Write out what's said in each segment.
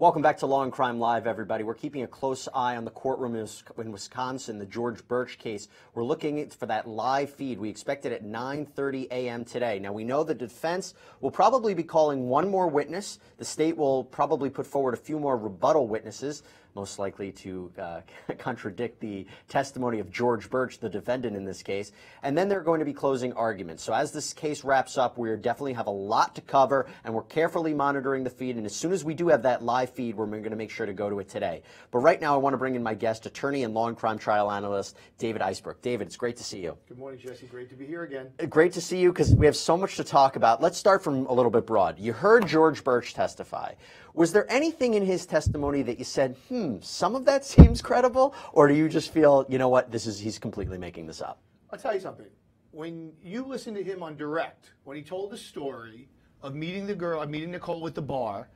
Welcome back to Law and Crime Live, everybody. We're keeping a close eye on the courtroom in Wisconsin, the George Burch case. We're looking for that live feed. We expect it at 9:30 a.m. today. Now we know the defense will probably be calling one more witness. The state will probably put forward a few more rebuttal witnesses most likely to uh, contradict the testimony of George Burch, the defendant in this case. And then they're going to be closing arguments. So as this case wraps up, we definitely have a lot to cover, and we're carefully monitoring the feed. And as soon as we do have that live feed, we're going to make sure to go to it today. But right now, I want to bring in my guest, attorney and law and crime trial analyst, David Eisbrouch. David, it's great to see you. Good morning, Jesse. Great to be here again. Great to see you because we have so much to talk about. Let's start from a little bit broad. You heard George Burch testify. Was there anything in his testimony that you said, hmm, some of that seems credible? Or do you just feel, you know what, this is he's completely making this up? I'll tell you something. When you listen to him on direct, when he told the story of meeting the girl, of meeting Nicole at the bar,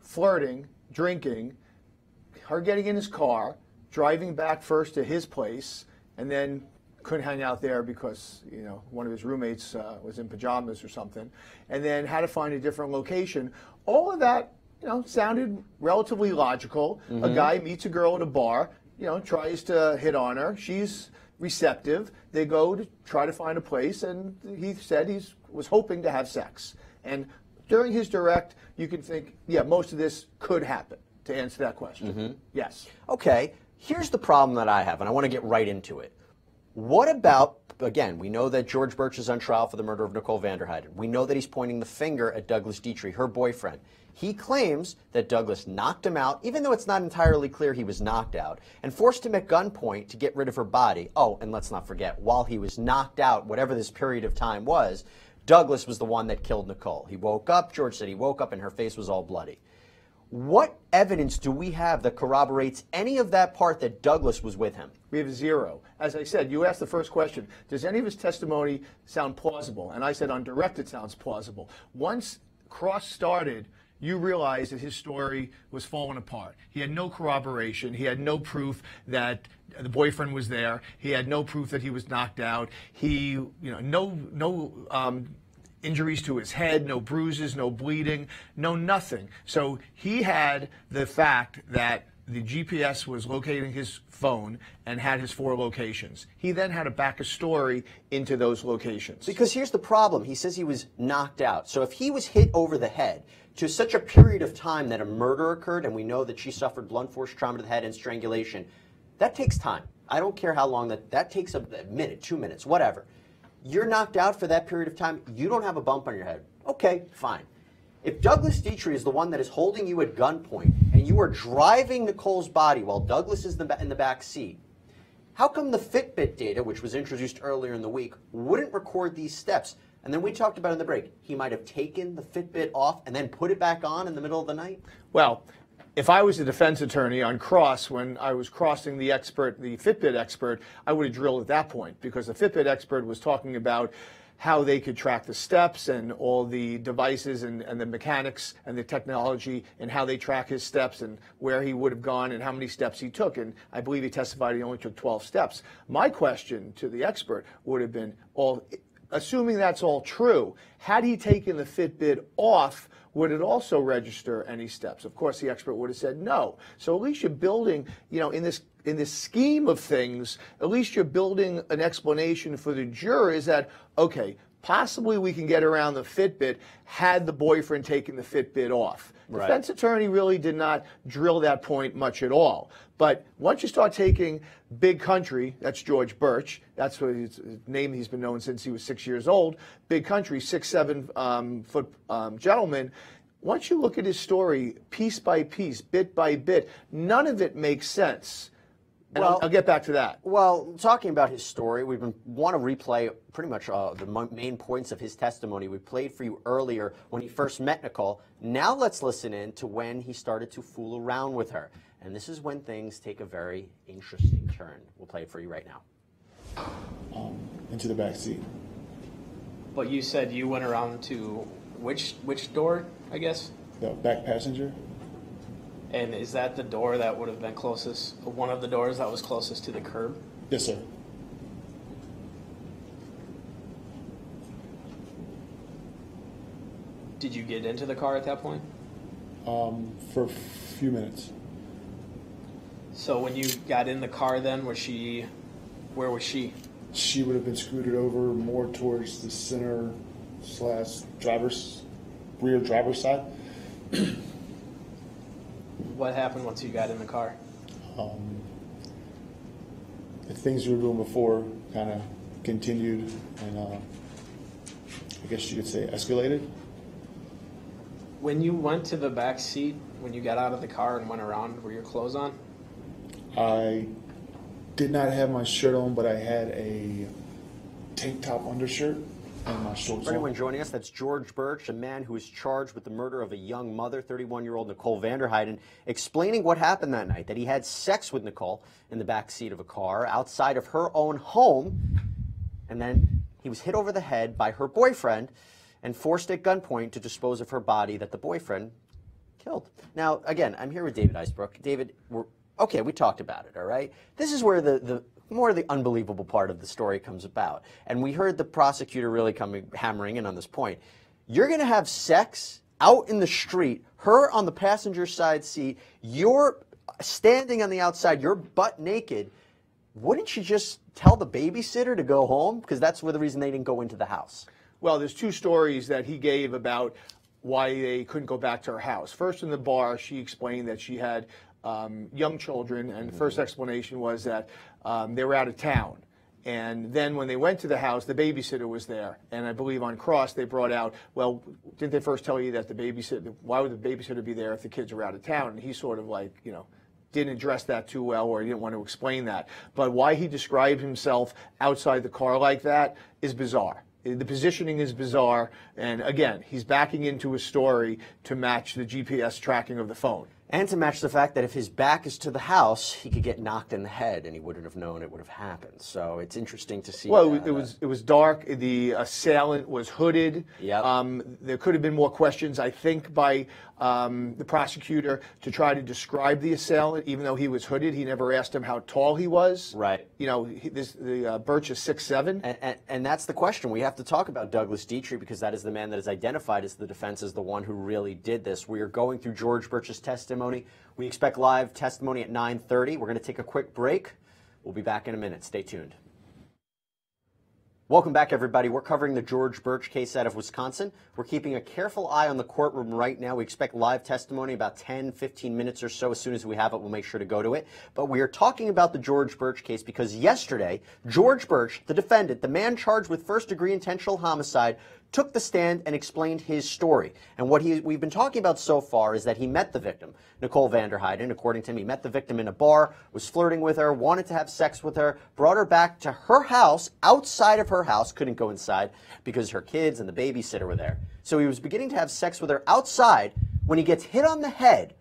flirting, drinking, her getting in his car, driving back first to his place, and then couldn't hang out there because you know one of his roommates uh, was in pajamas or something, and then had to find a different location. All of that you know, sounded relatively logical. Mm-hmm. A guy meets a girl at a bar, you know, tries to hit on her. She's receptive. They go to try to find a place, and he said he was hoping to have sex. And during his direct, you can think, yeah, most of this could happen. To answer that question, mm-hmm. yes. Okay. Here's the problem that I have, and I want to get right into it. What about again, we know that George Burch is on trial for the murder of Nicole VanderHeyden. We know that he's pointing the finger at Douglas Dietrich, her boyfriend. He claims that Douglas knocked him out, even though it's not entirely clear he was knocked out, and forced him at gunpoint to get rid of her body. Oh, and let's not forget, while he was knocked out, whatever this period of time was, Douglas was the one that killed Nicole. He woke up, George said he woke up and her face was all bloody. What evidence do we have that corroborates any of that part that Douglas was with him? We have zero. As I said, you asked the first question Does any of his testimony sound plausible? And I said on direct it sounds plausible. Once Cross started, you realize that his story was falling apart. He had no corroboration. He had no proof that the boyfriend was there. He had no proof that he was knocked out. He, you know, no, no um, injuries to his head, no bruises, no bleeding, no nothing. So he had the fact that the GPS was locating his phone and had his four locations. He then had to back a story into those locations. Because here's the problem. He says he was knocked out. So if he was hit over the head, to such a period of time that a murder occurred, and we know that she suffered blunt force trauma to the head and strangulation, that takes time. I don't care how long that that takes a minute, two minutes, whatever. You're knocked out for that period of time. You don't have a bump on your head. Okay, fine. If Douglas Dietrich is the one that is holding you at gunpoint and you are driving Nicole's body while Douglas is in the back seat, how come the Fitbit data, which was introduced earlier in the week, wouldn't record these steps? And then we talked about in the break, he might have taken the Fitbit off and then put it back on in the middle of the night? Well, if I was a defense attorney on cross when I was crossing the expert, the Fitbit expert, I would have drilled at that point because the Fitbit expert was talking about how they could track the steps and all the devices and, and the mechanics and the technology and how they track his steps and where he would have gone and how many steps he took. And I believe he testified he only took 12 steps. My question to the expert would have been all assuming that's all true, had he taken the Fitbit off, would it also register any steps? Of course, the expert would have said no. So at least you're building, you know, in this in this scheme of things, at least you're building an explanation for the juror is that okay, possibly we can get around the Fitbit had the boyfriend taken the Fitbit off. Right. Defense attorney really did not drill that point much at all. But once you start taking Big Country, that's George Burch, that's what his name he's been known since he was six years old, Big Country, six, seven um, foot um, gentleman. Once you look at his story piece by piece, bit by bit, none of it makes sense. And well, I'll, I'll, get back to that. Well, talking about his story, we want to replay pretty much uh, the main points of his testimony. We played for you earlier when he first met Nicole. Now let's listen in to when he started to fool around with her. And this is when things take a very interesting turn. We'll play it for you right now. Um, into the back seat. But you said you went around to which which door? I guess. The back passenger. And is that the door that would have been closest, one of the doors that was closest to the curb? Yes, sir. Did you get into the car at that point? um, for a few minutes. So when you got in the car, then was she? Where was she? She would have been scooted over more towards the center slash driver's rear driver's side. What happened once you got in the car? Um, the things we were doing before kind of continued and uh, I guess you could say escalated. When you went to the back seat, when you got out of the car and went around, were your clothes on? I did not have my shirt on, but I had a tank top undershirt and my shorts For anyone joining us, that's George Burch, a man who is charged with the murder of a young mother, 31-year-old Nicole VanderHeyden, explaining what happened that night, that he had sex with Nicole in the back seat of a car outside of her own home, and then he was hit over the head by her boyfriend and forced at gunpoint to dispose of her body that the boyfriend killed. Now, again, I'm here with David Eisbrouch. David, we're okay. We talked about it. All right. This is where the the more the unbelievable part of the story comes about, and we heard the prosecutor really coming hammering in on this point. You're going to have sex out in the street, her on the passenger side seat, you're standing on the outside, you're butt naked. Wouldn't you just tell the babysitter to go home? Because that's where the reason they didn't go into the house. Well, there's two stories that he gave about why they couldn't go back to her house. First, in the bar, she explained that she had um, young children, and the first explanation was that um, they were out of town. And then when they went to the house, the babysitter was there. And I believe on cross they brought out, well, didn't they first tell you that the babysitter, why would the babysitter be there if the kids are out of town? And he sort of like, you know, didn't address that too well or he didn't want to explain that. But why he described himself outside the car like that is bizarre. The positioning is bizarre. And again, he's backing into a story to match the GPS tracking of the phone. And to match the fact that if his back is to the house, he could get knocked in the head and he wouldn't have known it would have happened. So it's interesting to see. Well, uh, it was it was dark. The assailant was hooded. Yep. Um, there could have been more questions, I think, by um, the prosecutor to try to describe the assailant. Even though he was hooded, he never asked him how tall he was. Right. You know, he, this, the uh, Burch is six seven. And, and, and that's the question. We have to talk about Douglas Dietrich because that is the man that is identified as the defense as the one who really did this. We are going through George Burch's testimony. We expect live testimony at 9:30. We're going to take a quick break. We'll be back in a minute. Stay tuned. Welcome back, everybody. We're covering the George Burch case out of Wisconsin. We're keeping a careful eye on the courtroom right now. We expect live testimony about 10, 15 minutes or so. As soon as we have it, we'll make sure to go to it. But we are talking about the George Burch case because yesterday, George Burch, the defendant, the man charged with first degree intentional homicide, took the stand and explained his story. And what he, we've been talking about so far is that he met the victim, Nicole VanderHeyden. According to him, he met the victim in a bar, was flirting with her, wanted to have sex with her, brought her back to her house, outside of her house, couldn't go inside because her kids and the babysitter were there. So he was beginning to have sex with her outside when he gets hit on the head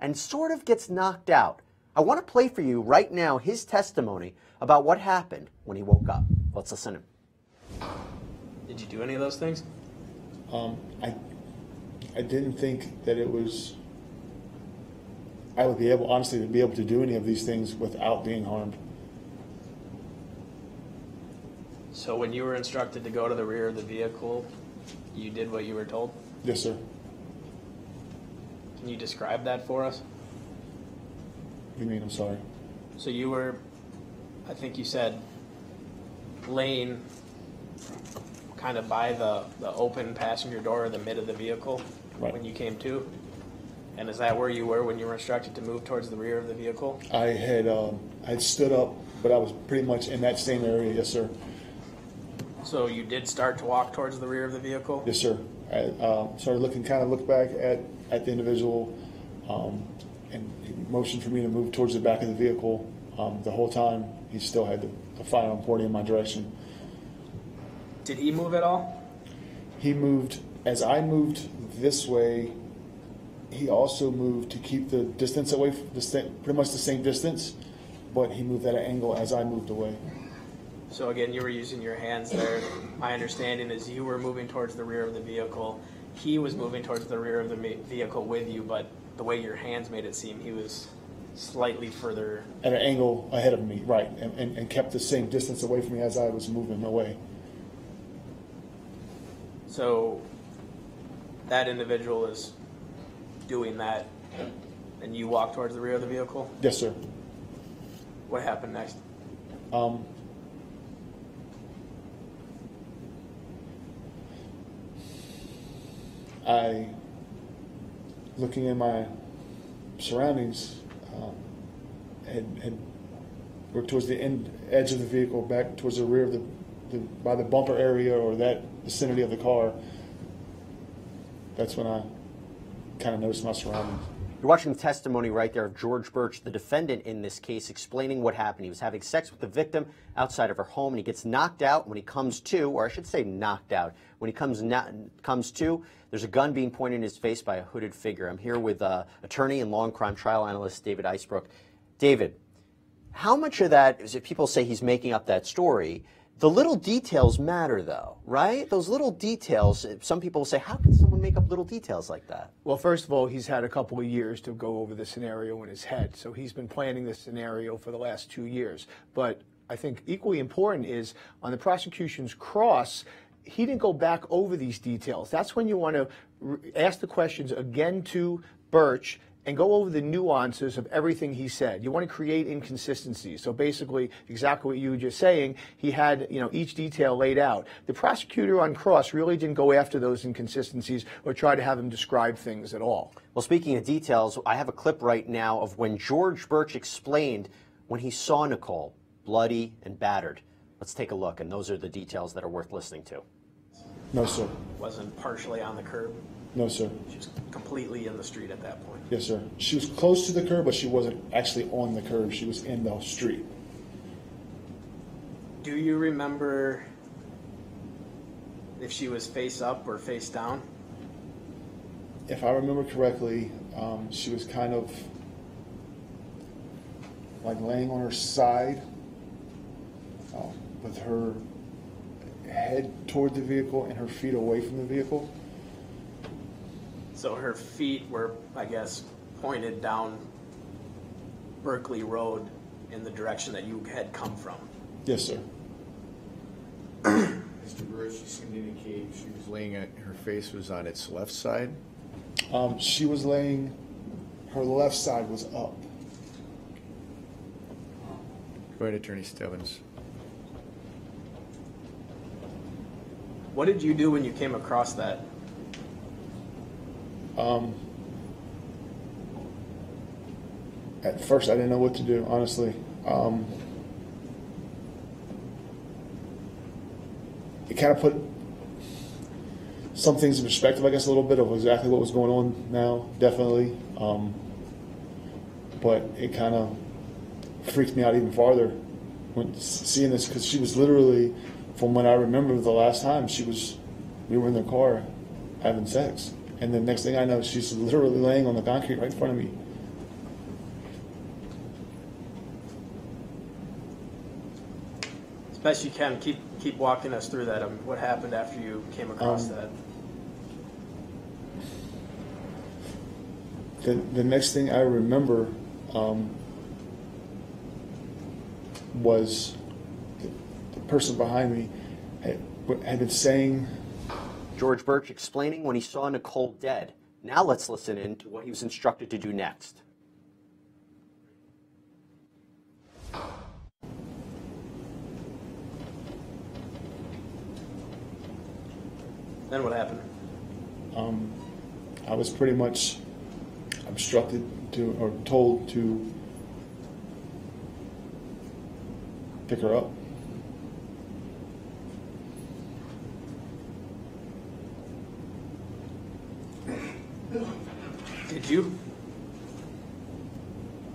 and sort of gets knocked out. I want to play for you right now his testimony about what happened when he woke up. Let's listen in. Did you do any of those things? Um, I, I didn't think that it was, I would be able, honestly, to be able to do any of these things without being harmed. So when you were instructed to go to the rear of the vehicle, you did what you were told? Yes, sir. Can you describe that for us? You mean, I'm sorry. So you were, I think you said, laying kind of by the, the open passenger door or the mid of the vehicle Right. when you came to? And is that where you were when you were instructed to move towards the rear of the vehicle? I had, um, I had stood up, but I was pretty much in that same area. Yes, sir. So you did start to walk towards the rear of the vehicle? Yes, sir. I uh, started looking, kind of looked back at, at the individual, um, and he motioned for me to move towards the back of the vehicle. Um, the whole time, he still had the, the firearm pointing in my direction. Did he move at all? He moved, as I moved this way, he also moved to keep the distance away, from the sa- pretty much the same distance, but he moved at an angle as I moved away. So again, you were using your hands there. My understanding is you were moving towards the rear of the vehicle. He was moving towards the rear of the ma- vehicle with you, but the way your hands made it seem, he was slightly further. At an angle ahead of me, right, and, and, and kept the same distance away from me as I was moving away. So that individual is doing that, and you walk towards the rear of the vehicle. Yes, sir. What happened next? Um, I, looking at my surroundings, um, had, had worked towards the end edge of the vehicle, back towards the rear of the, the by the bumper area or that vicinity of the car. That's when I kind of noticed my surroundings. You're watching the testimony right there of George Burch, the defendant in this case, explaining what happened. He was having sex with the victim outside of her home, and he gets knocked out. When he comes to, or I should say, knocked out. When he comes comes to, there's a gun being pointed in his face by a hooded figure. I'm here with uh, attorney and long crime trial analyst David Eisbrouch. David, how much of that is it? People say he's making up that story. The little details matter, though, right? Those little details. Some people say, "How can someone make up little details like that?" Well, first of all, he's had a couple of years to go over the scenario in his head. So he's been planning this scenario for the last two years. But I think equally important is on the prosecution's cross, he didn't go back over these details. That's when you want to ask the questions again to Burch and go over the nuances of everything he said. You want to create inconsistencies. So basically, exactly what you were just saying, he had you know each detail laid out. The prosecutor on cross really didn't go after those inconsistencies or try to have him describe things at all. Well, speaking of details, I have a clip right now of when George Burch explained when he saw Nicole bloody and battered. Let's take a look, and those are the details that are worth listening to. No, sir. Wasn't partially on the curb. No, sir. She was completely in the street at that point. Yes, sir. She was close to the curb, but she wasn't actually on the curb. She was in the street. Do you remember if she was face up or face down? If I remember correctly, um, she was kind of like laying on her side uh, with her head toward the vehicle and her feet away from the vehicle. So her feet were, I guess, pointed down Berkeley Road in the direction that you had come from. Yes, sir. Mr. Burris, she seemed to indicate she was laying at, her face was on its left side. Um, she was laying, her left side was up. Go ahead, Attorney Stebbins. What did you do when you came across that? Um, at first, I didn't know what to do, honestly. Um, it kind of put some things in perspective, I guess, a little bit of exactly what was going on now, definitely. Um, but it kind of freaked me out even farther when seeing this because she was literally, from when I remember the last time, she was, we were in the car having sex. And the next thing I know, she's literally laying on the concrete right in front of me. As best you can, keep keep walking us through that. Um, what happened after you came across Um, that? The, the next thing I remember um, was the, the person behind me had, had been saying, George Burch explaining when he saw Nicole dead. Now let's listen in to what he was instructed to do next. Then what happened? um, I was pretty much obstructed to, or told to pick her up. Did you?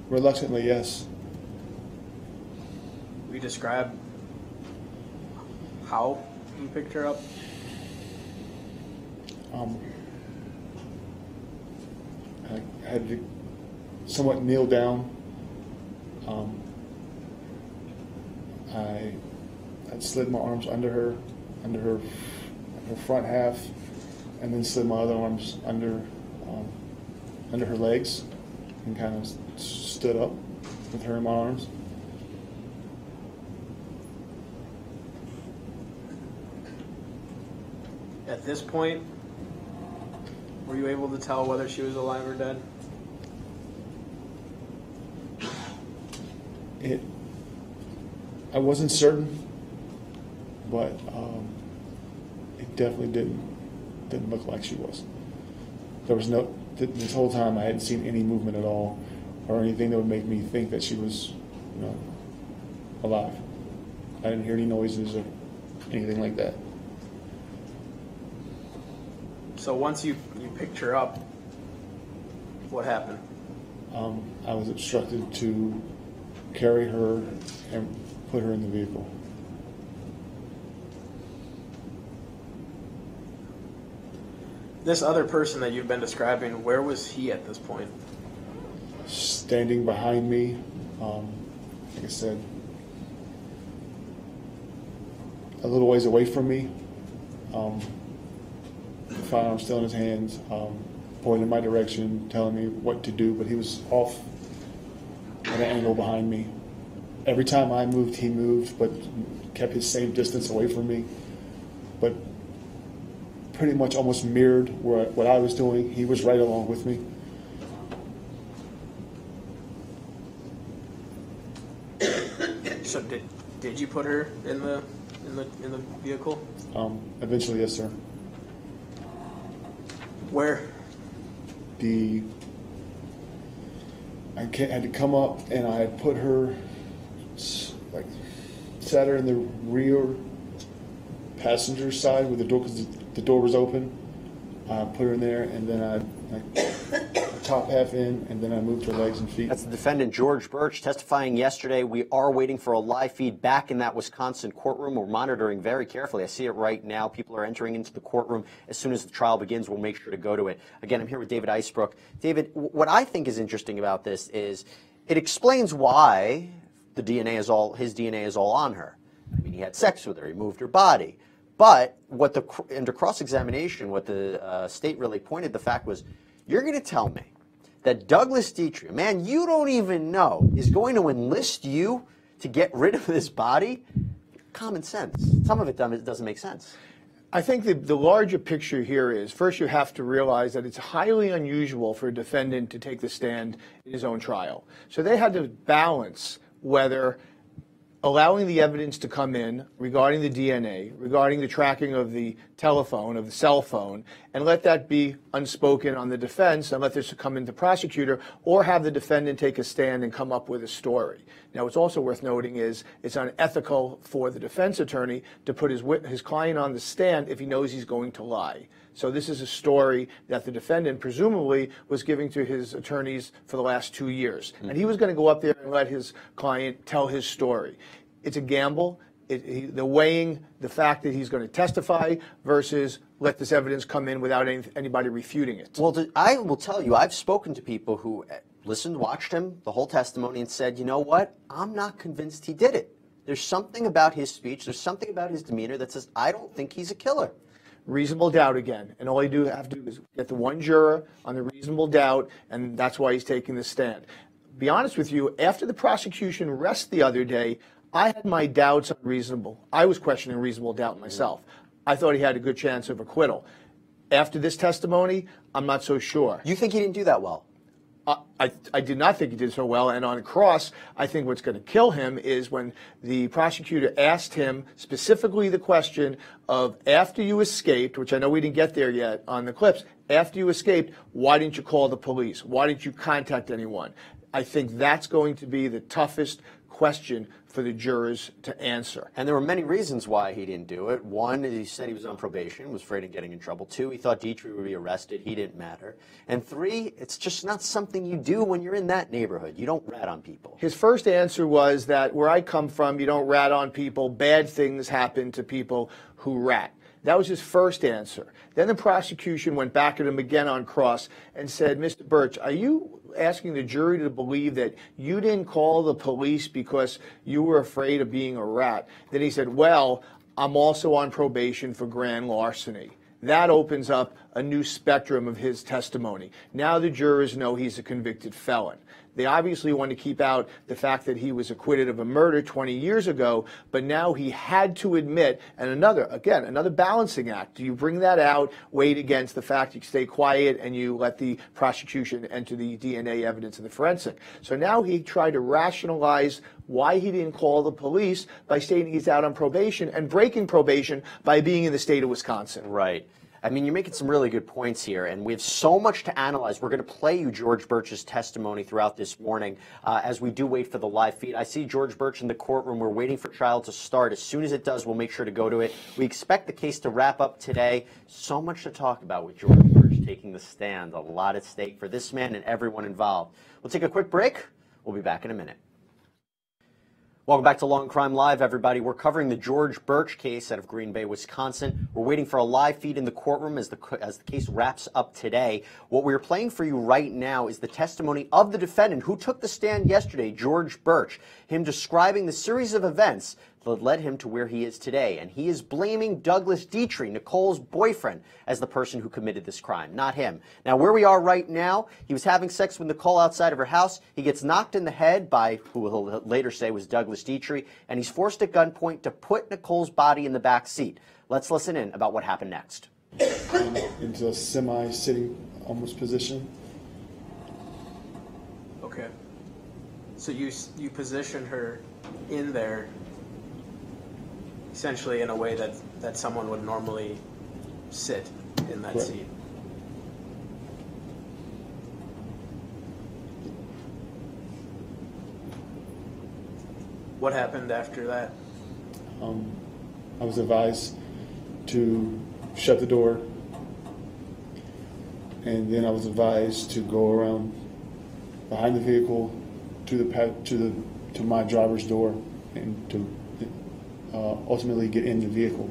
Reluctantly, yes. Will you describe how you picked her up? Um, I had to somewhat kneel down. Um, I I slid my arms under her, under her, her front half, and then slid my other arms under um, under her legs, and kind of stood up with her in my arms. At this point, Were you able to tell whether she was alive or dead? It, I wasn't certain, but um, it definitely didn't didn't look like she was. There was no th- this whole time I hadn't seen any movement at all, or anything that would make me think that she was, you know, alive. I didn't hear any noises or anything like that. So once you, you picked her up, what happened? Um, I was instructed to carry her and put her in the vehicle. This other person that you've been describing, where was he at this point? standing behind me. Um, like I said, a little ways away from me. Um, the firearm still in his hands, um, pointing in my direction, telling me what to do, but he was off at an angle behind me. Every time I moved, he moved, but kept his same distance away from me. But pretty much almost mirrored what, what I was doing. He was right along with me. So did, did you put her in the, in the, in the vehicle? Um, eventually, yes, sir. Where? the I had to come up and I had put her like sat her in the rear passenger side with the door because the, door was open. I put her in there and then I like top half in and then I moved her legs and feet. That's the defendant, George Burch, testifying yesterday. We are waiting for a live feed back in that Wisconsin courtroom. We're monitoring very carefully. I see it right now. People are entering into the courtroom. As soon as the trial begins, we'll make sure to go to it. Again, I'm here with David Eisbrouch. David, what I think is interesting about this is it explains why the DNA is all, his DNA is all on her. I mean, he had sex with her, he moved her body. But what the, under cross examination, what the uh, state really pointed the fact was, you're going to tell me that Douglas Dietrich, man you don't even know, is going to enlist you to get rid of this body? Common sense. Some of it doesn't doesn't make sense. I think the, the larger picture here is first you have to realize that it's highly unusual for a defendant to take the stand in his own trial. So they had to balance whether allowing the evidence to come in regarding the DNA, regarding the tracking of the telephone, of the cell phone, and let that be unspoken on the defense and let this come into prosecutor, or have the defendant take a stand and come up with a story. Now, what's also worth noting is it's unethical for the defense attorney to put his, his client on the stand if he knows he's going to lie. So this is a story that the defendant presumably was giving to his attorneys for the last two years. And he was going to go up there and let his client tell his story. It's a gamble. It, he, the weighing the fact that he's going to testify versus let this evidence come in without any, anybody refuting it. Well, I will tell you, I've spoken to people who uh, listened, watched him, the whole testimony, and said, you know what? I'm not convinced he did it. There's something about his speech, there's something about his demeanor that says, I don't think he's a killer. Reasonable doubt again. And all you do have to do is get the one juror on the reasonable doubt, and that's why he's taking the stand. Be honest with you, after the prosecution rest the other day, I had my doubts on reasonable. I was questioning reasonable doubt mm-hmm. myself. I thought he had a good chance of acquittal. After this testimony, I'm not so sure. You think he didn't do that well? I, I, did not think he did so well. And on cross, I think what's going to kill him is when the prosecutor asked him specifically the question of after you escaped, which I know we didn't get there yet on the clips, after you escaped, why didn't you call the police? Why didn't you contact anyone? I think that's going to be the toughest question for the jurors to answer. And there were many reasons why he didn't do it. One, he said he was on probation, was afraid of getting in trouble. Two, he thought Dietrich would be arrested. He didn't matter. And three, it's just not something you do when you're in that neighborhood. You don't rat on people. His first answer was that where I come from, you don't rat on people. Bad things happen to people who rat. That was his first answer. Then the prosecution went back at him again on cross and said, Mr. Burch, are you asking the jury to believe that you didn't call the police because you were afraid of being a rat? Then he said, Well, I'm also on probation for grand larceny. That opens up a new spectrum of his testimony. Now the jurors know he's a convicted felon. They obviously want to keep out the fact that he was acquitted of a murder 20 years ago, but now he had to admit, and another, again, another balancing act. Do you bring that out, weighed against the fact you stay quiet and you let the prosecution enter the DNA evidence of the forensic? So now he tried to rationalize why he didn't call the police by stating he's out on probation and breaking probation by being in the state of Wisconsin. Right. I mean, you're making some really good points here, and we have so much to analyze. We're going to play you George Burch's testimony throughout this morning uh, as we do wait for the live feed. I see George Burch in the courtroom. We're waiting for trial to start. As soon as it does, we'll make sure to go to it. We expect the case to wrap up today. So much to talk about with George Burch taking the stand. A lot at stake for this man and everyone involved. We'll take a quick break. We'll be back in a minute. Welcome back to Long Crime Live, everybody. We're covering the George Burch case out of Green Bay, Wisconsin. We're waiting for a live feed in the courtroom as the as the case wraps up today. What we're playing for you right now is the testimony of the defendant who took the stand yesterday, George Burch, him describing the series of events that led him to where he is today. And he is blaming Douglas Dietrich, Nicole's boyfriend, as the person who committed this crime, not him. Now, where we are right now, he was having sex with Nicole outside of her house. He gets knocked in the head by who he'll later say was Douglas Dietrich, and he's forced at gunpoint to put Nicole's body in the back seat. Let's listen in about what happened next. into a semi-sitting almost position. Okay. So you you position her in there, essentially in a way that that someone would normally sit in that Correct. seat. What happened after that? Um, I was advised to shut the door, and then I was advised to go around behind the vehicle to the to the to my driver's door and to ultimately get in the vehicle.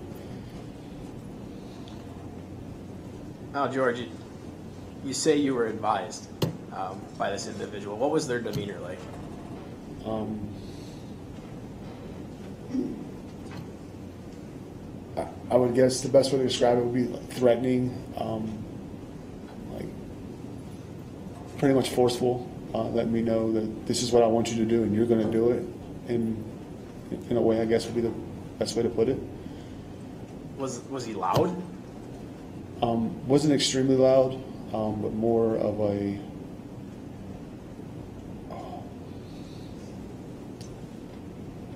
Now, George, you, you say you were advised um, by this individual. What was their demeanor like? Um, I, I would guess the best way to describe it would be threatening, um, like pretty much forceful. Uh, letting me know that this is what I want you to do and you're going to do it. And in a way, I guess would be the best way to put it. Was was he loud? Um, wasn't extremely loud, um, but more of a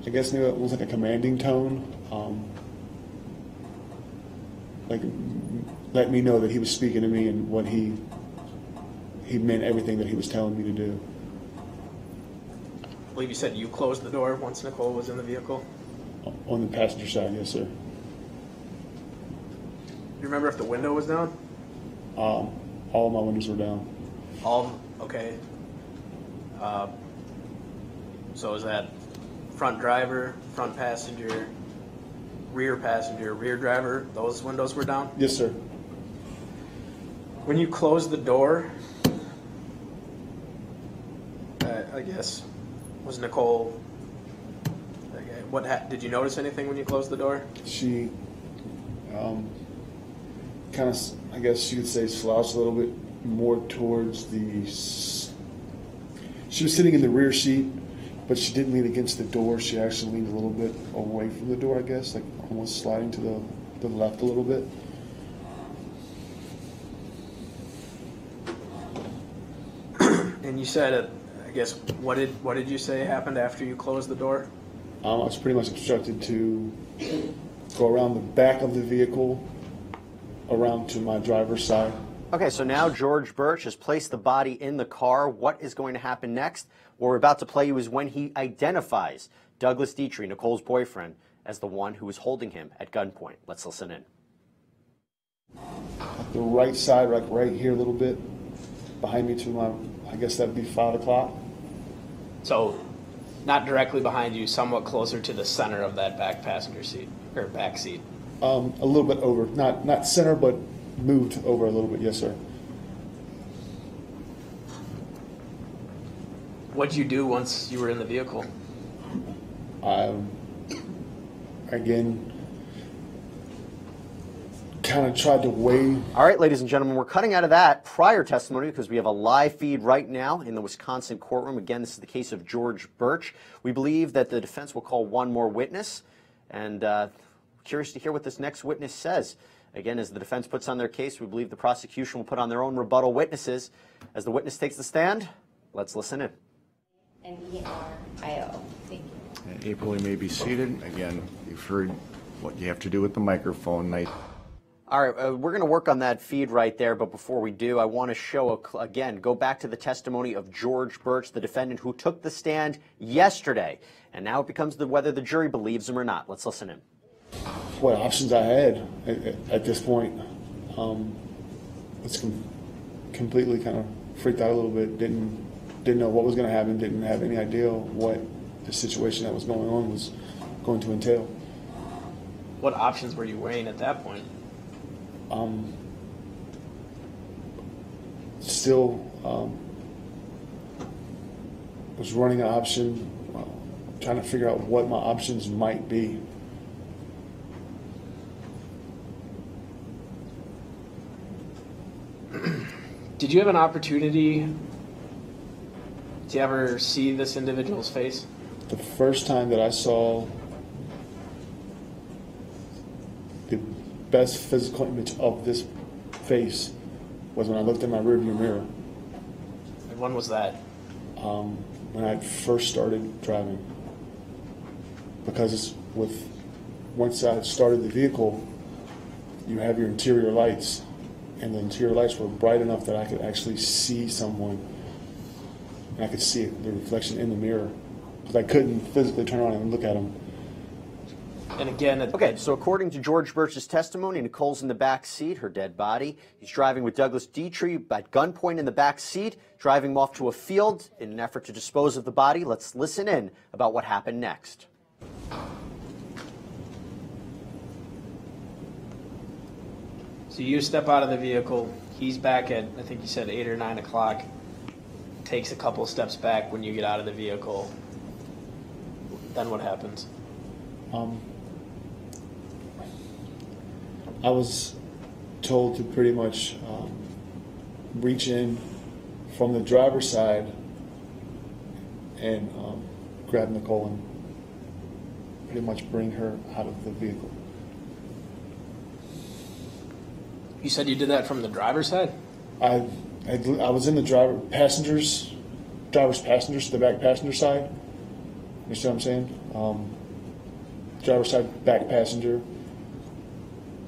I guess maybe it was like a commanding tone. Um, like let me know that he was speaking to me and what he he meant everything that he was telling me to do. I believe you said you closed the door once Nicole was in the vehicle. On the passenger side, yes, sir. Do you remember if the window was down? Um, all of my windows were down. All okay. Uh, so is that front driver, front passenger, rear passenger, rear driver? Those windows were down. Yes, sir. When you closed the door, uh, I guess was Nicole. What ha- did you notice anything when you closed the door? She um, kind of, I guess you could say, slouched a little bit more towards the. s- She was sitting in the rear seat, but she didn't lean against the door. She actually leaned a little bit away from the door, I guess, like almost sliding to the, the left a little bit. And you said, uh, I guess, what did what did you say happened after you closed the door? Um, I was pretty much instructed to go around the back of the vehicle, around to my driver's side. Okay, so now George Burch has placed the body in the car. What is going to happen next? What we're about to play you is when he identifies Douglas Dietrich, Nicole's boyfriend, as the one who was holding him at gunpoint. Let's listen in. the right side, like right here a little bit, behind me to my, I guess that'd be five o'clock. So, not directly behind you, somewhat closer to the center of that back passenger seat or back seat. Um, a little bit over, not not center, but moved over a little bit. Yes, sir. What'd you do once you were in the vehicle? I again kind of tried to weigh All right, ladies and gentlemen, we're cutting out of that prior testimony because we have a live feed right now in the Wisconsin courtroom. Again, this is the case of George Burch. We believe that the defense will call one more witness, and uh, curious to hear what this next witness says. Again, as the defense puts on their case, we believe the prosecution will put on their own rebuttal witnesses. As the witness takes the stand, let's listen in. N-E-R-I-O. Thank you. And April, you may be seated. Again, you've heard what you have to do with the microphone. Night. All right, uh, we're going to work on that feed right there, but before we do, I want to show a, cl- again, go back to the testimony of George Burch, the defendant who took the stand yesterday, and now it becomes the whether the jury believes him or not. Let's listen in. what options I had at, at- at this point. Um, it's com- completely kind of freaked out a little bit. Didn't didn't know what was going to happen. Didn't have any idea what the situation that was going on was going to entail. What options were you weighing at that point? Um, still um, was running an option, uh, trying to figure out what my options might be. Did you have an opportunity to ever see this individual's face? The first time that I saw the best physical image of this face was when I looked in my rearview mirror And when was that? um, when I first started driving. Because it's with once I started the vehicle, you have your interior lights, and the interior lights were bright enough that I could actually see someone, and I could see the reflection in the mirror, because I couldn't physically turn around and look at them. And again, at, Okay, so according to George Burch's testimony, Nicole's in the back seat, her dead body. He's driving with Douglas Dietrich at gunpoint in the back seat, driving him off to a field in an effort to dispose of the body. Let's listen in about what happened next. so you step out of the vehicle. He's back at I think you said eight or nine o'clock. Takes a couple steps back when you get out of the vehicle. Then what happens? Um, I was told to pretty much um, reach in from the driver's side and um, grab Nicole and pretty much bring her out of the vehicle. You said you did that from the driver's side. I, I, I was in the driver passengers, driver's passengers, the back passenger side. You see what I'm saying? Um, driver's side, back passenger.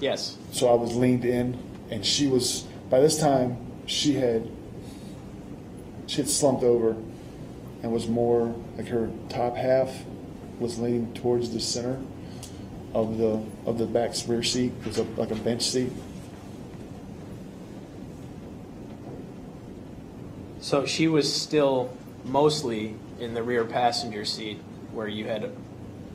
Yes. So I was leaned in, and she was. By this time, she had she had slumped over, and was more like her top half was leaning towards the center of the of the back rear seat. It was a, like a bench seat. So she was still mostly in the rear passenger seat where you had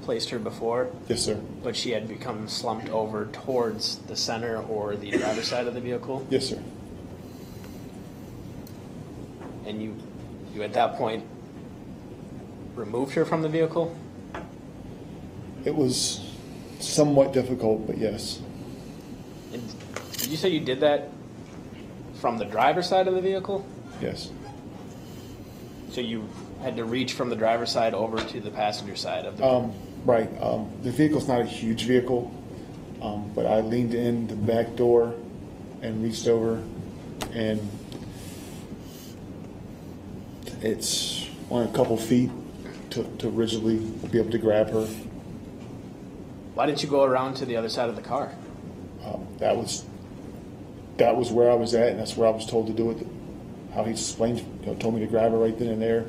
placed her before, Yes, sir. but she had become slumped over towards the center or the driver's side of the vehicle. Yes, sir. And you, you at that point removed her from the vehicle. It was somewhat difficult, but yes. And did you say you did that from the driver's side of the vehicle? Yes. So you had to reach from the driver's side over to the passenger side of the. Um, right. Um, the vehicle's not a huge vehicle, um, but I leaned in the back door and reached over, and it's on a couple feet to, to rigidly be able to grab her. Why didn't you go around to the other side of the car? Um, that was that was where I was at, and that's where I was told to do it. How he explained, you know, told me to grab her right then and there.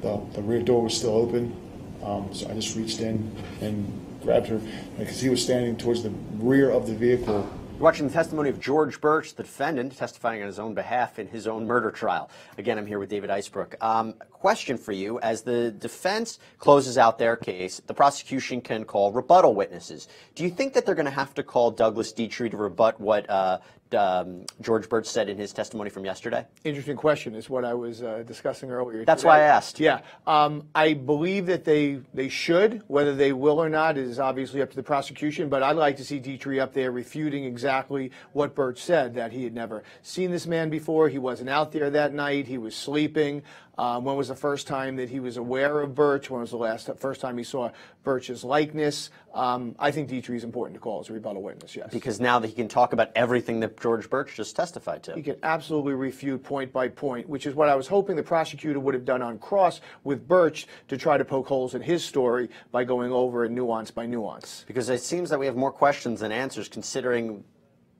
The, the rear door was still open, um, so I just reached in and grabbed her because he was standing towards the rear of the vehicle. You're watching the testimony of George Burch, the defendant, testifying on his own behalf in his own murder trial. Again, I'm here with David Eisbrouch. Um, question for you. As the defense closes out their case, the prosecution can call rebuttal witnesses. Do you think that they're going to have to call Douglas Dietrich to rebut what uh, um, George Burch said in his testimony from yesterday? Interesting question is what I was uh, discussing earlier. That's today. why I asked. Yeah, um, I believe that they they should. Whether they will or not is obviously up to the prosecution. But I'd like to see Dietrich up there refuting exactly what Burch said that he had never seen this man before. He wasn't out there that night. He was sleeping. Um, when was the first time that he was aware of Burch? When was the last first time he saw Burch's likeness? Um, I think Dietrich is important to call as a rebuttal witness. Yes. Because now that he can talk about everything that George Burch just testified to. He can absolutely refute point by point, which is what I was hoping the prosecutor would have done on cross with Burch to try to poke holes in his story by going over it nuance by nuance. Because it seems that we have more questions than answers, considering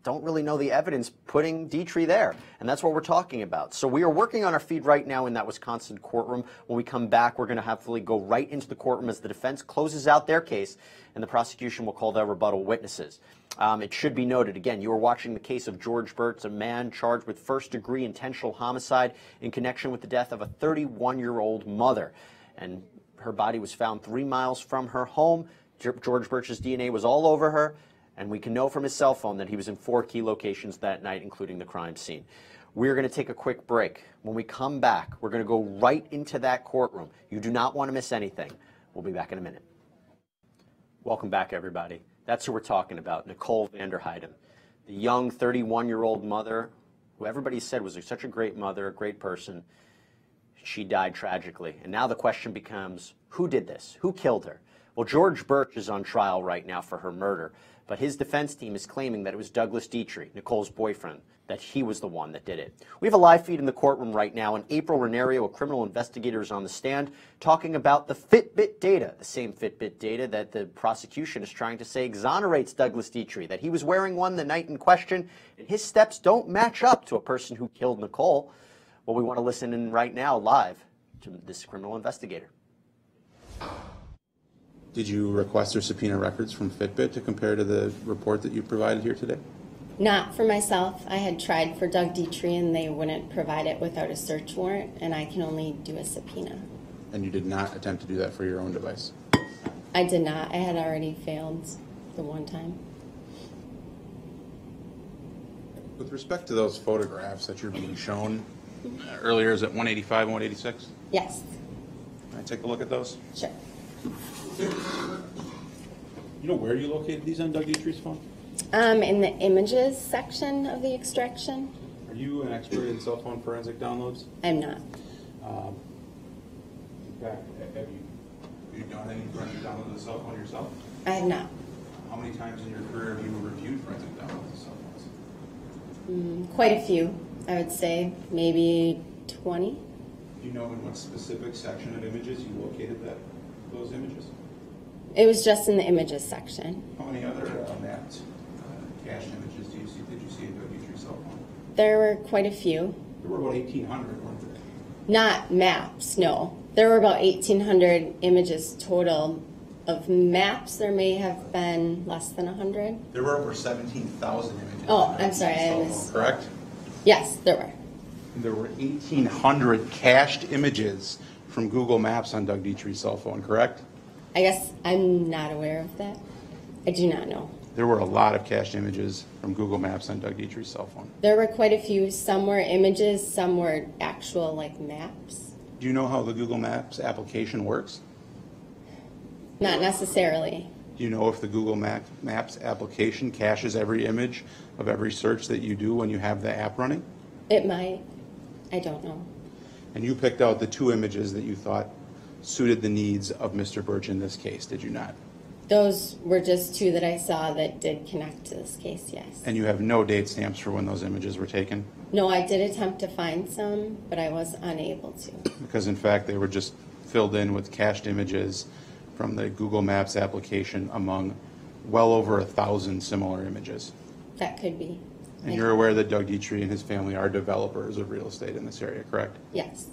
don't really know the evidence putting Dietrich there. And that's what we're talking about. So we are working on our feed right now in that Wisconsin courtroom. When we come back, we're going to hopefully go right into the courtroom as the defense closes out their case and the prosecution will call their rebuttal witnesses. Um, it should be noted again, you are watching the case of George Burch, a man charged with first degree intentional homicide in connection with the death of a 31 year old mother. And her body was found three miles from her home. George Burch's DNA was all over her. And we can know from his cell phone that he was in four key locations that night, including the crime scene. We're going to take a quick break. When we come back, we're going to go right into that courtroom. You do not want to miss anything. We'll be back in a minute. Welcome back, everybody. That's who we're talking about, Nicole VanderHeyden, the young 31 year old mother who everybody said was such a great mother, a great person. She died tragically. And now the question becomes who did this? Who killed her? Well, George Burch is on trial right now for her murder. But his defense team is claiming that it was Douglas Dietrich, Nicole's boyfriend, that he was the one that did it. We have a live feed in the courtroom right now, and April Renario, a criminal investigator, is on the stand talking about the Fitbit data, the same Fitbit data that the prosecution is trying to say exonerates Douglas Dietrich, that he was wearing one the night in question, and his steps don't match up to a person who killed Nicole. Well, we want to listen in right now, live, to this criminal investigator. Did you request or subpoena records from Fitbit to compare to the report that you provided here today? Not for myself. I had tried for Doug Dietrich and they wouldn't provide it without a search warrant, and I can only do a subpoena. And you did not attempt to do that for your own device? I did not. I had already failed the one time. With respect to those photographs that you're being shown uh, earlier, is it 185 and 186? Yes, Can I take a look at those? sure. You know where you located these Doug Dietrich's phone? Um, in the images section of the extraction, Are you an expert in cell phone forensic downloads? I'm not. In fact, have you, have you done any forensic downloads of the cell phone yourself? I have not. How many times in your career have you reviewed forensic downloads of cell phones? Quite a few, I would say. Maybe 20. Do you know in what specific section of images you located that, those images? It was just in the images section. How many other uh, mapped uh, cache images do you see, did you see in Doug Dietrich's cell phone? There were quite a few. There were about 1,800, weren't there? Not maps, no. There were about 1,800 images total. Of maps, there may have been less than 100. There were over 17,000 images. Oh, I'm sorry, I Dietrich's mis- cell phone, Correct? Yes, there were. There were 1,800 cached images from Google Maps on Doug Dietrich's cell phone, correct? I guess I'm not aware of that. I do not know. There were a lot of cached images from Google Maps on Doug Dietrich's cell phone. There were quite a few. Some were images, some were actual like maps. Do you know how the Google Maps application works? Not necessarily. Do you know if the Google Map- Maps application caches every image of every search that you do when you have the app running? It might. I don't know. And you picked out the two images that you thought suited the needs of Mr. Burch in this case, did you not? Those were just two that I saw that did connect to this case, yes. And you have no date stamps for when those images were taken? No, I did attempt to find some, but I was unable to. Because in fact, they were just filled in with cached images from the Google Maps application among well over a thousand similar images. That could be. And you're aware that Doug Dietrich and his family are developers of real estate in this area, correct? Yes.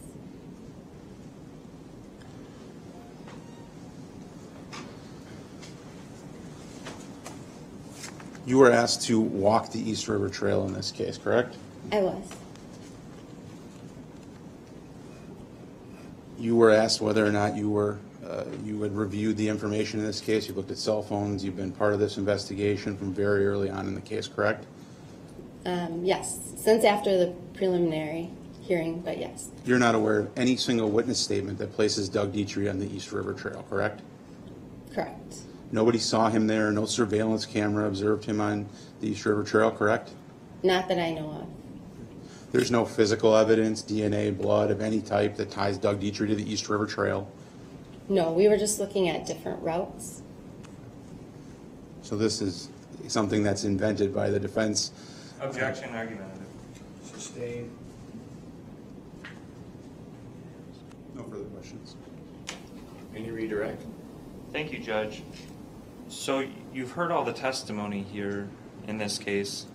You were asked to walk the East River Trail in this case, correct? I was. You were asked whether or not you were, uh, you had reviewed the information in this case. You looked at cell phones. You've been part of this investigation from very early on in the case, correct? Um, yes, since after the preliminary hearing, but yes, You're not aware of any single witness statement that places Doug Dietrich on the East River Trail, correct? correct. Nobody saw him there, no surveillance camera observed him on the East River Trail, correct? Not that I know of. There's no physical evidence, DNA, blood of any type that ties Doug Dietrich to the East River Trail. No, we were just looking at different routes. So this is something that's invented by the defense. Objection, argumentative. Sustained. No further questions. Any redirect? Thank you, Judge. So you've heard all the testimony here in this case,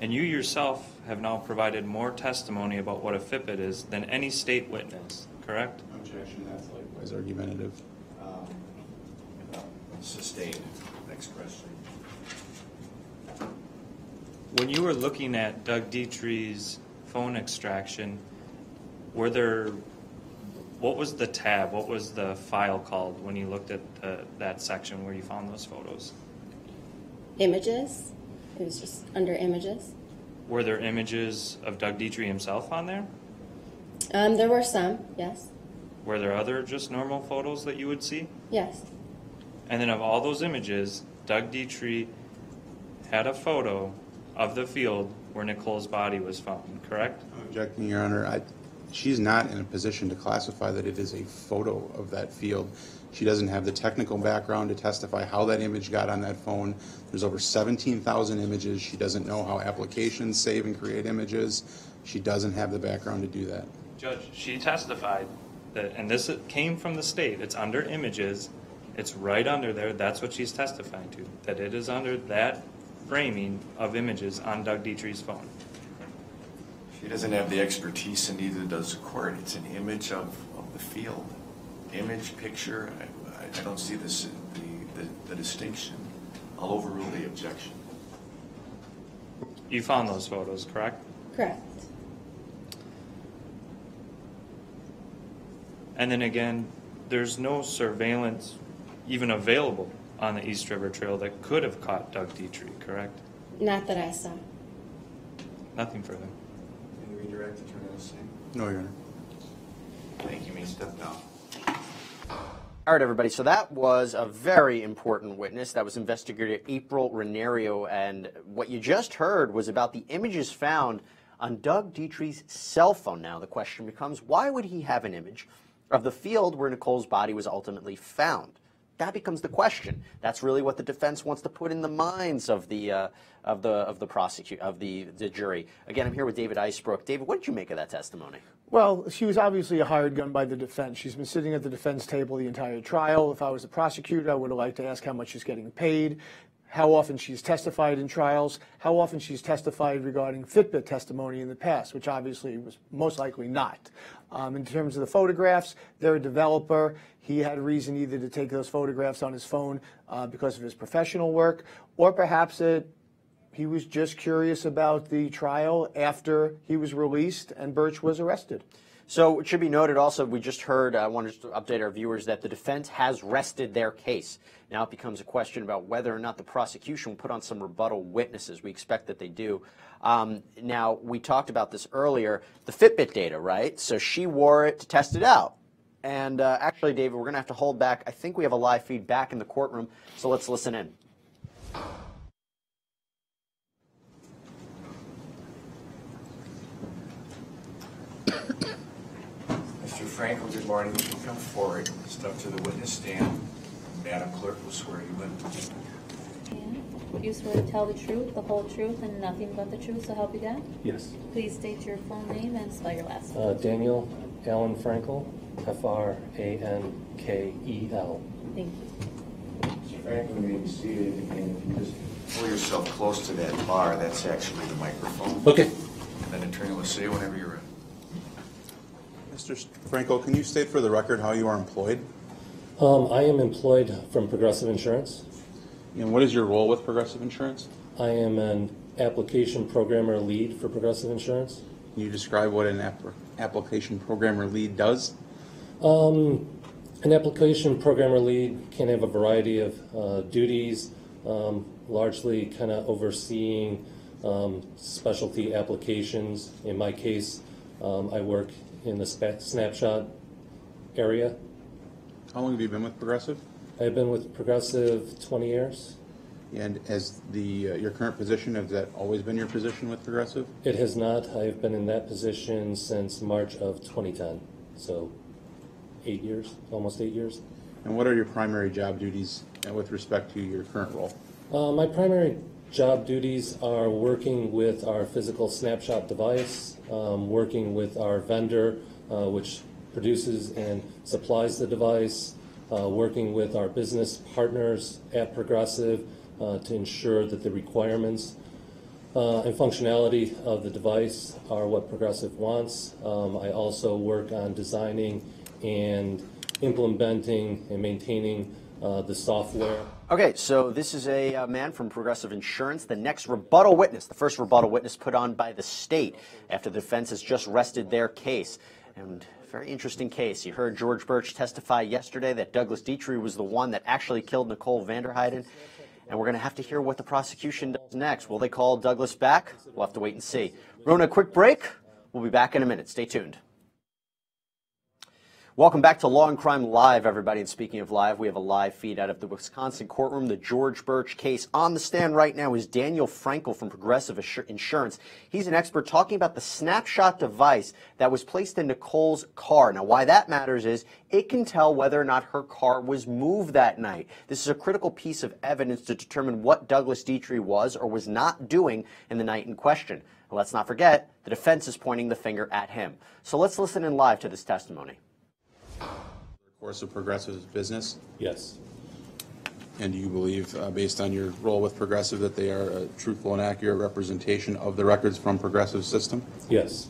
and you yourself have now provided more testimony about what a Fitbit is than any state witness, correct? Objection, that's likewise argumentative. Um, sustained. Next question. When you were looking at Doug Dietrich's phone extraction, were there, what was the tab, what was the file called when you looked at the, that section where you found those photos? Images. It was just under images. Were there images of Doug Dietrich himself on there? Um, there were some, yes, Were there other just normal photos that you would see? yes, And then of all those images, Doug Dietrich had a photo of the field where Nicole's body was found, correct? I'm Objecting, Your Honor. I, she's not in a position to classify that it is a photo of that field. She doesn't have the technical background to testify how that image got on that phone. There's over 17,000 images. She doesn't know how applications save and create images. She doesn't have the background to do that. Judge, she testified that, and this came from the state, it's under images, it's right under there, that's what she's testifying to, that it is under that framing of images on Doug Dietrich's phone. She doesn't have the expertise and neither does the court. It's an image of, of the field. Image, picture, I, I- I don't see this, the, the, the distinction. I'll overrule the objection. You found those photos, correct? correct. And then again, there's no surveillance even available on the East River Trail that could have caught Doug Dietrich, correct? Not that I saw. Nothing further. Any redirect, Attorney Ellison? No, Your Honor. Thank you, you may step down. All right, everybody. So that was a very important witness. That was investigator April Renario. And what you just heard was about the images found on Doug Dietrich's cell phone. Now, the question becomes why would he have an image of the field where Nicole's body was ultimately found? That becomes the question. That's really what the defense wants to put in the minds of the uh, of the of the prosecute of the the jury. Again, I'm here with David Eisbrouch. David, what did you make of that testimony? Well, she was obviously a hired gun by the defense. She's been sitting at the defense table the entire trial. If I was the prosecutor, I would have liked to ask how much she's getting paid, how often she's testified in trials, how often she's testified regarding Fitbit testimony in the past, which obviously was most likely not. Um, in terms of the photographs, they're a developer. He had reason either to take those photographs on his phone uh, because of his professional work, or perhaps it he was just curious about the trial after he was released and Burch was arrested. So it should be noted also, we just heard, I wanted to update our viewers that the defense has rested their case. Now it becomes a question about whether or not the prosecution will put on some rebuttal witnesses. We expect that they do. Um, now, we talked about this earlier, the Fitbit data, right? So she wore it to test it out. And uh, actually, David, we're going to have to hold back. I think we have a live feed back in the courtroom, so let's listen in. Mr. Frankel, good morning. You can come forward, step to the witness stand. Madam Clerk will swear you in. You swear to tell the truth, the whole truth, and nothing but the truth, so help you God? Yes. Please state your full name and spell your last name. Uh, Daniel Allen Frankel, F-R-A-N-K-E-L. Thank you. Mr. Frankel, you may be seated, and if you just pull yourself close to that bar, that's actually the microphone. Okay. And then Attorney will say whenever you're ready. Mr. Frankel, can you state for the record how you are employed? Um, I am employed from Progressive Insurance. And what is your role with Progressive Insurance? I am an application programmer lead for Progressive Insurance. Can you describe what an app- application programmer lead does? Um, an application programmer lead can have a variety of uh, duties, um, largely kind of overseeing um, specialty applications. In my case, um, I work in the snapshot area. How long have you been with Progressive? I've been with Progressive 20 years. And has the, uh, your current position, has that always been your position with Progressive? It has not. I've been in that position since March of 2010, so eight years, almost eight years. And what are your primary job duties uh, with respect to your current role? Uh, my primary job duties are working with our physical snapshot device, um, working with our vendor, uh, which produces and supplies the device, uh, working with our business partners at Progressive uh, to ensure that the requirements uh, and functionality of the device are what Progressive wants. Um, I also work on designing and implementing and maintaining uh, the software. Okay, so this is a uh, man from Progressive Insurance, the next rebuttal witness, the first rebuttal witness put on by the state after the defense has just rested their case. And very interesting case. You heard George Burch testify yesterday that Douglas Dietrich was the one that actually killed Nicole VanderHeyden. And we're going to have to hear what the prosecution does next. Will they call Douglas back? We'll have to wait and see. We're going a quick break. We'll be back in a minute. Stay tuned. Welcome back to Law and Crime Live, everybody. And speaking of live, we have a live feed out of the Wisconsin courtroom, the George Burch case. On the stand right now is Daniel Frankel from Progressive Insurance. He's an expert talking about the snapshot device that was placed in Nicole's car. Now, why that matters is it can tell whether or not her car was moved that night. This is a critical piece of evidence to determine what Douglas Dietrich was or was not doing in the night in question. And let's not forget, the defense is pointing the finger at him. So let's listen in live to this testimony. Course of Progressive's business? Yes. And do you believe, uh, based on your role with Progressive, that they are a truthful and accurate representation of the records from Progressive's system? Yes.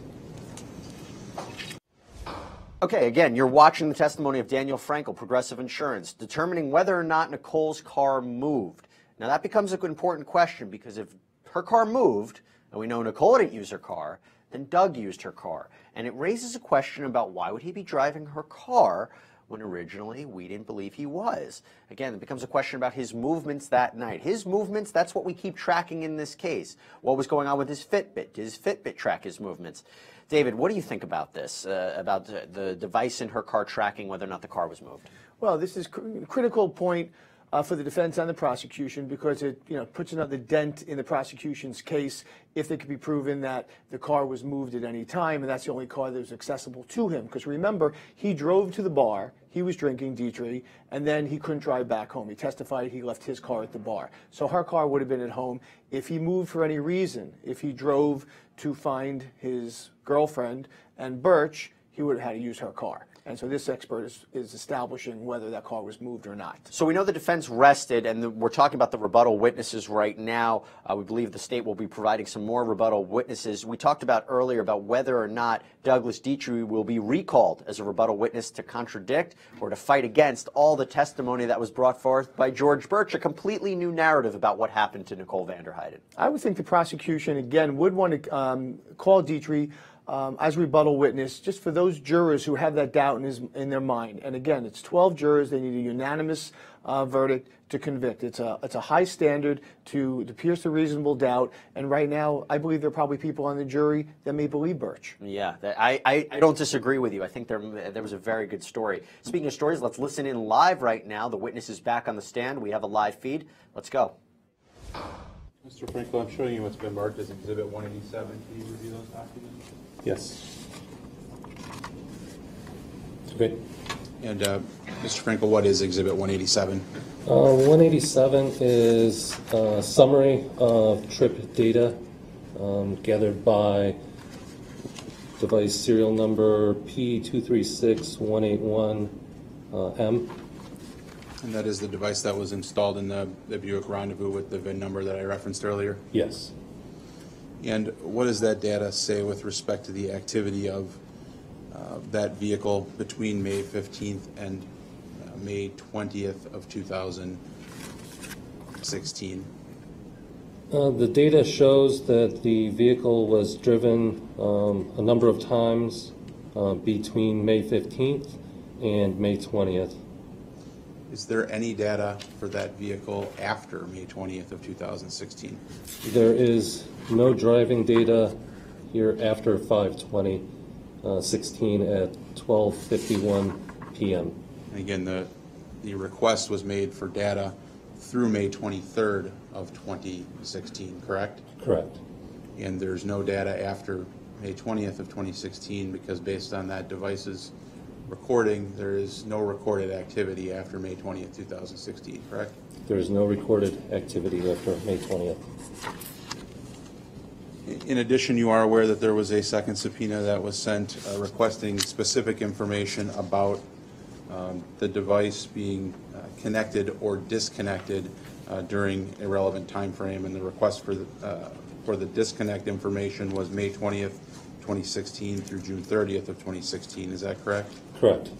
Okay, again, you're watching the testimony of Daniel Frankel, Progressive Insurance, determining whether or not Nicole's car moved. Now, that becomes an important question because if her car moved, and we know Nicole didn't use her car, then Doug used her car. And it raises a question about why would he be driving her car when originally we didn't believe he was. Again, it becomes a question about his movements that night. His movements, that's what we keep tracking in this case. What was going on with his Fitbit? Did his Fitbit track his movements? David, what do you think about this, uh, about the, the device in her car tracking whether or not the car was moved? Well, this is a critical point uh, for the defense and the prosecution because it you know puts another dent in the prosecution's case if it could be proven that the car was moved at any time and that's the only car that was accessible to him. Because remember, he drove to the bar, he was drinking Dietrich, and then he couldn't drive back home. He testified he left his car at the bar. So her car would have been at home. If he moved for any reason, if he drove to find his girlfriend and Burch, he would have had to use her car. And so this expert is, is establishing whether that car was moved or not. So we know the defense rested, and the, we're talking about the rebuttal witnesses right now. Uh, we believe the state will be providing some more rebuttal witnesses. We talked about earlier about whether or not Douglas Dietrich will be recalled as a rebuttal witness to contradict or to fight against all the testimony that was brought forth by George Burch, a completely new narrative about what happened to Nicole VanderHeyden. I would think the prosecution, again, would want to um, call Dietrich um, as rebuttal witness, just for those jurors who have that doubt in, his, in their mind. And again, it's 12 jurors. They need a unanimous uh, verdict to convict. It's a, it's a high standard to, to pierce the reasonable doubt. And right now, I believe there are probably people on the jury that may believe Burch. Yeah, that, I, I, I don't disagree with you. I think there, there was a very good story. Speaking of stories, let's listen in live right now. The witness is back on the stand. We have a live feed. Let's go. Mr. Frankel, I'm showing you what's been marked as Exhibit 187. Can you review those documents? Yes. Okay. And, uh, Mr. Frankel, what is Exhibit 187? Uh, 187 is a summary of trip data um, gathered by device serial number P236181M. Uh, M. And that is the device that was installed in the the Buick Rendezvous with the VIN number that I referenced earlier? yes. And what does that data say with respect to the activity of uh, that vehicle between May 15th and uh, May 20th of 2016? Uh, the data shows that the vehicle was driven um, a number of times uh, between May 15th and May 20th. Is there any data for that vehicle after May 20th of 2016? There is no driving data here after 5/20, uh, 16 at 12:51 PM. And again, the, the request was made for data through May 23rd of 2016, correct? Correct. And there's no data after May 20th of 2016 because based on that device's recording, there is no recorded activity after May 20th, 2016, correct? There is no recorded activity after May 20th. In addition, you are aware that there was a second subpoena that was sent uh, requesting specific information about um, the device being uh, connected or disconnected uh, during a relevant time frame, and the request for, the, uh, for the disconnect information was May 20th, 2016 through June 30th of 2016. Is that correct? Correct.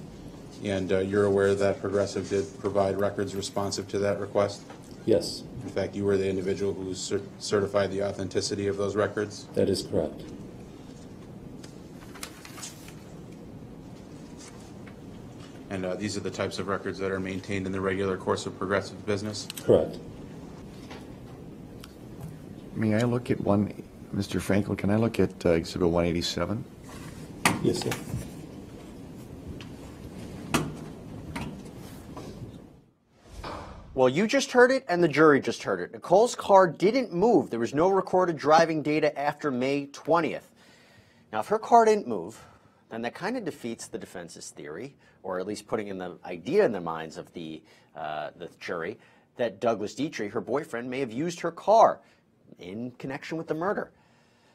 And uh, you're aware that Progressive did provide records responsive to that request? Yes, In fact, you were the individual who cer- certified the authenticity of those records? that is correct. And uh, these are the types of records that are maintained in the regular course of Progressive business? Correct. May I look at one, Mr. Frankel, can I look at uh, Exhibit 187? Yes, sir. Well, you just heard it, and the jury just heard it. Nicole's car didn't move. There was no recorded driving data after May 20th. Now, if her car didn't move, then that kind of defeats the defense's theory, or at least putting in the idea in the minds of the, uh, the jury, that Douglas Dietrich, her boyfriend, may have used her car in connection with the murder.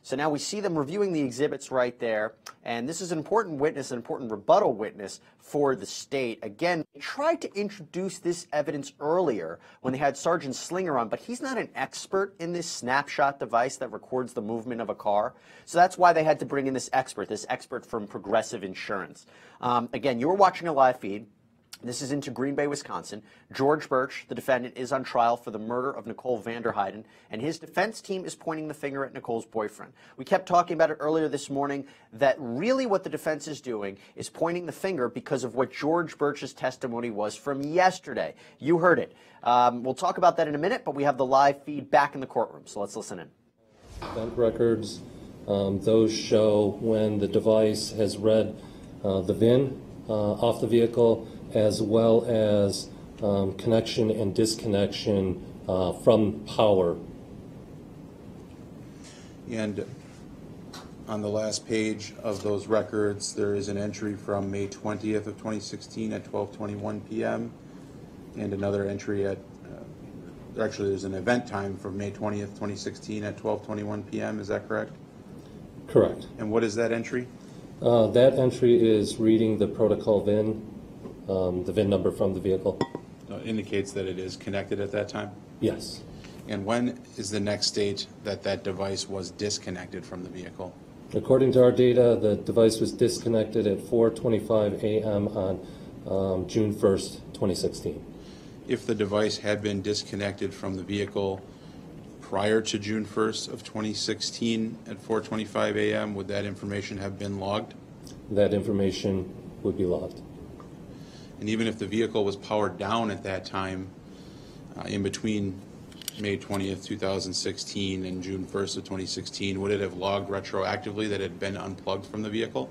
So now we see them reviewing the exhibits right there, and this is an important witness, an important rebuttal witness for the state. Again, they tried to introduce this evidence earlier when they had Sergeant Slinger on, but he's not an expert in this snapshot device that records the movement of a car. So that's why they had to bring in this expert, this expert from Progressive Insurance. Um, again, you were watching a live feed. This is into Green Bay, Wisconsin. George Burch, the defendant, is on trial for the murder of Nicole VanderHeyden, and his defense team is pointing the finger at Nicole's boyfriend. We kept talking about it earlier this morning that really what the defense is doing is pointing the finger because of what George Burch's testimony was from yesterday. You heard it. Um, we'll talk about that in a minute, but we have the live feed back in the courtroom, so let's listen in. Event records, um, those show when the device has read uh, the VIN uh, off the vehicle as well as um, connection and disconnection uh, from power. And on the last page of those records, there is an entry from May 20th of 2016 at 12:21 PM, and another entry at, uh, actually, there's an event time from May 20th, 2016 at 12:21 PM, is that correct? Correct. And what is that entry? Uh, that entry is reading the protocol VIN, um, the VIN number from the vehicle. Uh, Indicates that it is connected at that time? Yes. And when is the next date that that device was disconnected from the vehicle? According to our data, the device was disconnected at 4:25 a.m. on um, June 1st, 2016. If the device had been disconnected from the vehicle prior to June 1st of 2016 at 4:25 a.m., would that information have been logged? That information would be logged. And even if the vehicle was powered down at that time, uh, in between May 20th, 2016 and June 1st of 2016, would it have logged retroactively that it had been unplugged from the vehicle?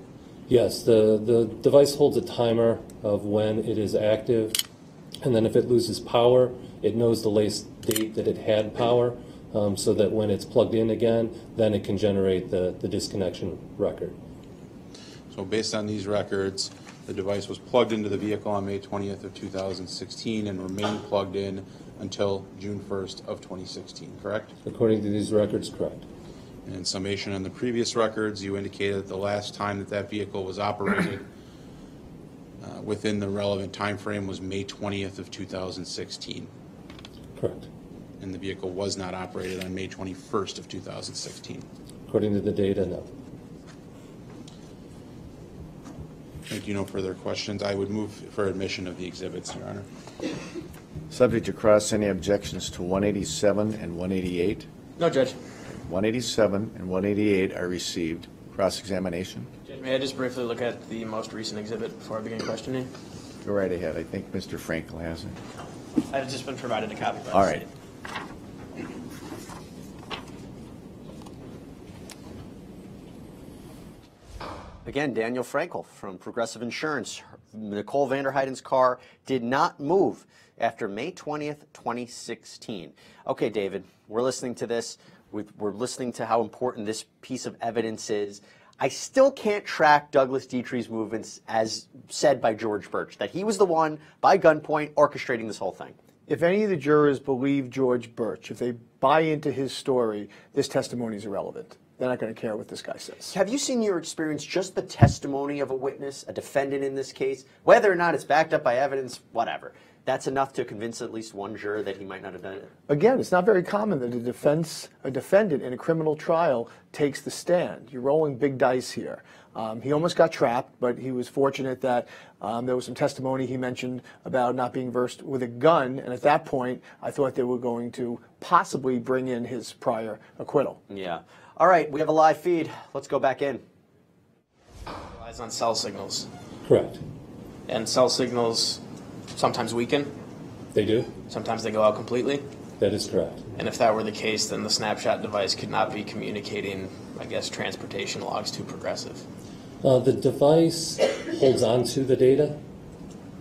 Yes, the, the device holds a timer of when it is active, and then if it loses power, it knows the latest date that it had power, um, so that when it's plugged in again, then it can generate the, the disconnection record. So based on these records, the device was plugged into the vehicle on May 20th of 2016 and remained plugged in until June 1st of 2016, correct? According to these records, correct. And in summation on the previous records, you indicated that the last time that that vehicle was operated uh, within the relevant time frame was May 20th of 2016, Correct. and the vehicle was not operated on May 21st of 2016. According to the data, no. Thank you. No further questions. I would move for admission of the exhibits, Your Honor. Subject to cross any objections to 187 and 188? No, Judge. 187 and 188 are received. Cross-examination? Judge, may I just briefly look at the most recent exhibit before I begin questioning? Go right ahead. I think Mr. Frankel has it. I've just been provided a copy. by the All right. state. Again, Daniel Frankel from Progressive Insurance. Nicole VanderHeyden's car did not move after May 20th, 2016. Okay, David, we're listening to this. We- We're listening to how important this piece of evidence is. I still can't track Douglas Dietrich's movements as said by George Burch, that he was the one by gunpoint orchestrating this whole thing. If any of the jurors believe George Burch, if they buy into his story, this testimony is irrelevant. They're not going to care what this guy says. Have you seen your experience just the testimony of a witness, a defendant in this case, whether or not it's backed up by evidence, whatever? That's enough to convince at least one juror that he might not have done it. Again, it's not very common that a defense, a defendant in a criminal trial takes the stand. You're rolling big dice here. Um, he almost got trapped, but he was fortunate that um, there was some testimony he mentioned about not being versed with a gun, and at that point, I thought they were going to possibly bring in his prior acquittal. Yeah. All right, we have a live feed. Let's go back in. Relies on cell signals, Correct. and cell signals sometimes weaken, They do? sometimes they go out completely. That is correct. And if that were the case, then the snapshot device could not be communicating, I guess, transportation logs to Progressive. Uh, the device holds on to the data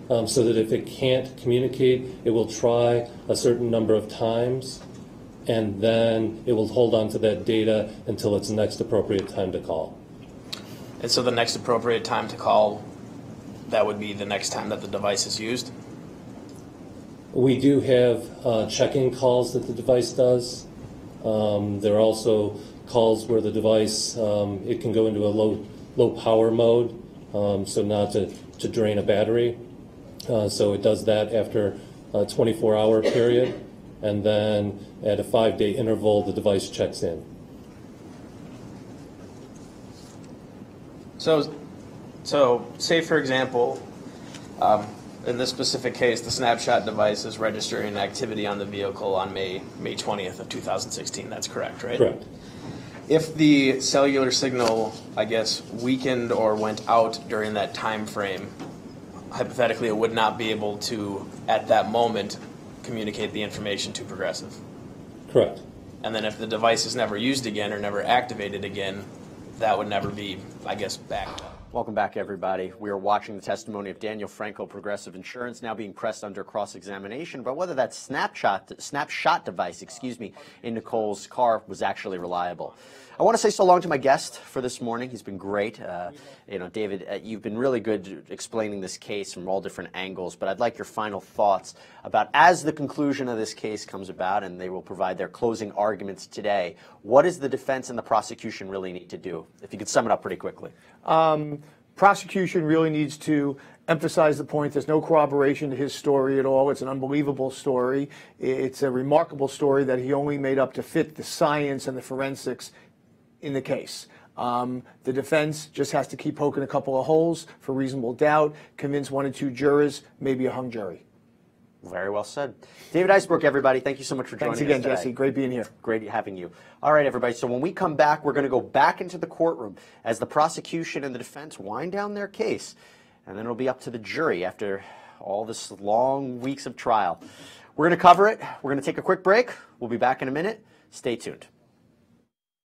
um, so that if it can't communicate, it will try a certain number of times and then it will hold on to that data until its next appropriate time to call. And so the next appropriate time to call, that would be the next time that the device is used. We do have uh, check-in calls that the device does. Um, there are also calls where the device um, it can go into a low low power mode, um, so not to, to drain a battery. Uh, so it does that after a 24 hour period, and then at a five day interval, the device checks in. So, so say for example, um, in this specific case, the snapshot device is registering activity on the vehicle on May May 20th of 2016. That's correct, right? Correct. If the cellular signal, I guess, weakened or went out during that time frame, hypothetically, it would not be able to, at that moment, communicate the information to Progressive. Correct. And then if the device is never used again or never activated again, that would never be, I guess, backed up. Welcome back, everybody. We are watching the testimony of Daniel Frankel, Progressive Insurance, now being pressed under cross-examination about whether that snapshot snapshot device, excuse me, in Nicole's car was actually reliable. I want to say so long to my guest for this morning. He's been great. Uh, you know, David, uh, you've been really good explaining this case from all different angles. But I'd like your final thoughts about as the conclusion of this case comes about, and they will provide their closing arguments today. What does the defense and the prosecution really need to do? If you could sum it up pretty quickly. Um, prosecution really needs to emphasize the point there's no corroboration to his story at all. It's an unbelievable story. It's a remarkable story that he only made up to fit the science and the forensics in the case. Um, the defense just has to keep poking a couple of holes for reasonable doubt, convince one or two jurors, maybe a hung jury. Very well said. David Eisbrouch, everybody, thank you so much for joining Thanks again, us today. Jesse. Great being here. Great having you. All right, everybody. So when we come back, we're going to go back into the courtroom as the prosecution and the defense wind down their case. And then it'll be up to the jury after all this long weeks of trial. We're going to cover it. We're going to take a quick break. We'll be back in a minute. Stay tuned.